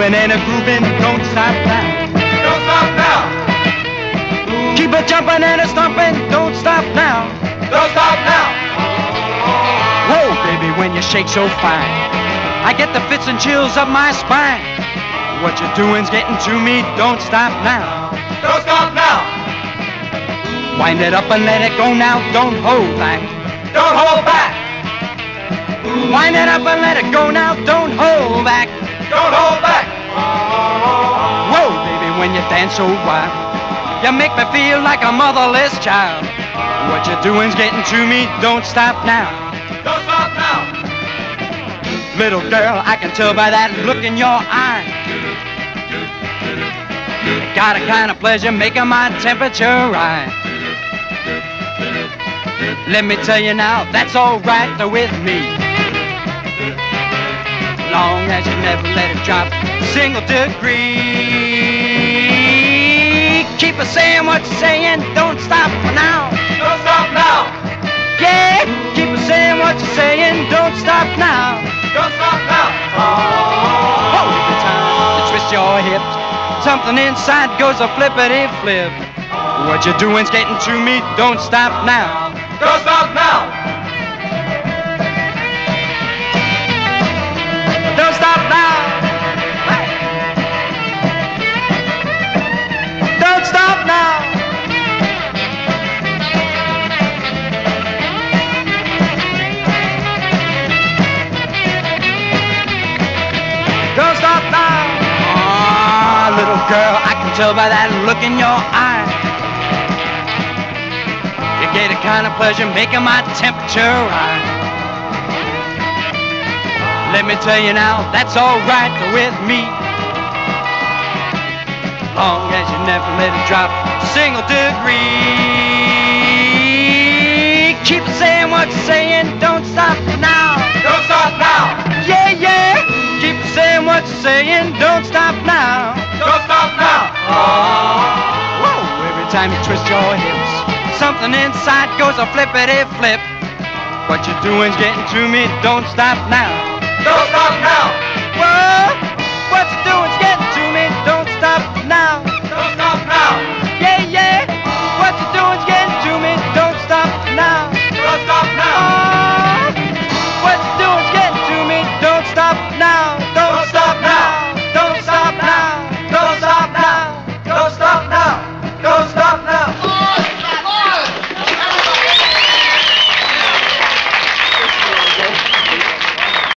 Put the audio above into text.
moving and a grooving, don't stop now. Don't stop now. Keep a jumping and a stomping, don't stop now. Don't stop now. Whoa, baby, when you shake so fine, I get the fits and chills up my spine. What you're doing's getting to me, don't stop now. Don't stop now. Wind it up and let it go now, don't hold back. Don't hold back. Wind it up and let it go now, don't hold back. Don't hold back. You dance so wild, you make me feel like a motherless child. What you're doing's getting to me, don't stop now. Don't stop now. Little girl, I can tell by that look in your eye. Got a kind of pleasure making my temperature rise. Let me tell you now, that's alright with me. Long as you never let it drop a single degree. Keep a saying what you're saying, don't stop for now. Don't stop now. Yeah, keep a saying what you're saying, don't stop now. Don't stop now. Oh, every time you twist your hips, something inside goes a flippity flip. What you're doing's getting to me, don't stop now. Don't stop now. Girl, I can tell by that look in your eye. You get a kind of pleasure making my temperature rise. Let me tell you now, that's alright with me. Long as you never let it drop a single degree. Keep saying what you're saying, don't stop now. Your hips, something inside goes a flippity flip. What you're doing's getting to me, don't stop now. Don't stop